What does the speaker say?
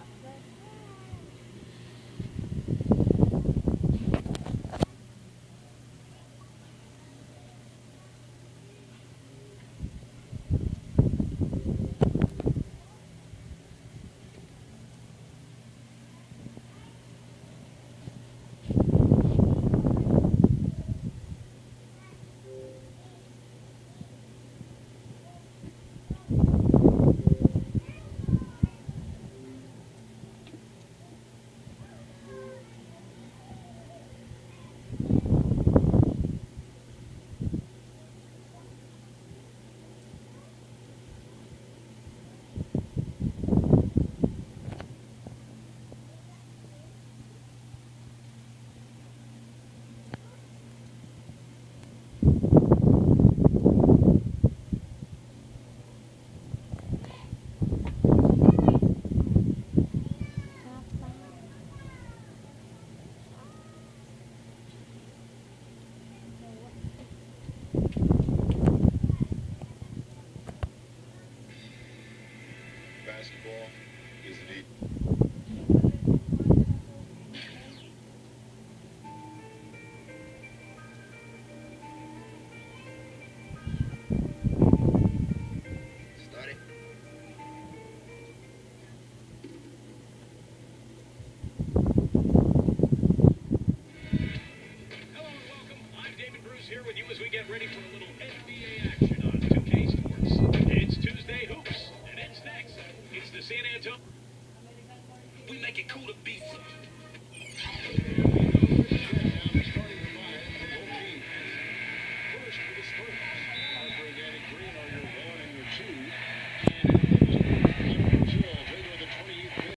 about this. Basketball is an Start. Hello and welcome. I'm David Bruce here with you as we get ready for a little NBA action We make it cool to be something.